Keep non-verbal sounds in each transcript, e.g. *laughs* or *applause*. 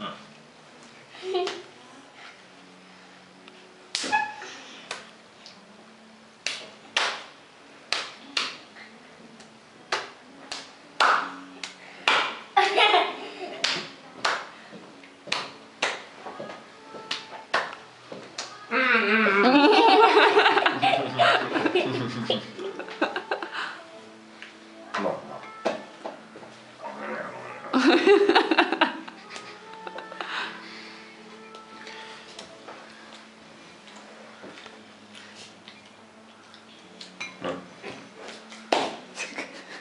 まあまあ。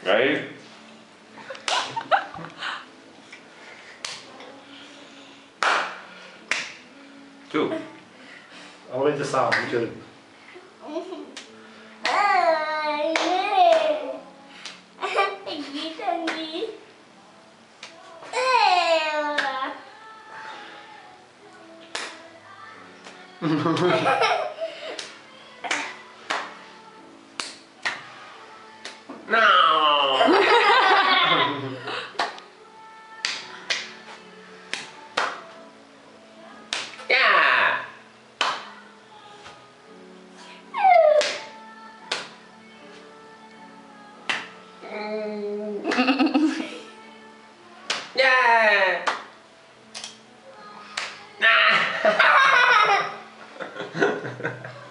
Right? Two. Only the sound, good. No. *laughs* *laughs* *laughs* *laughs* Yeah. *laughs* *laughs*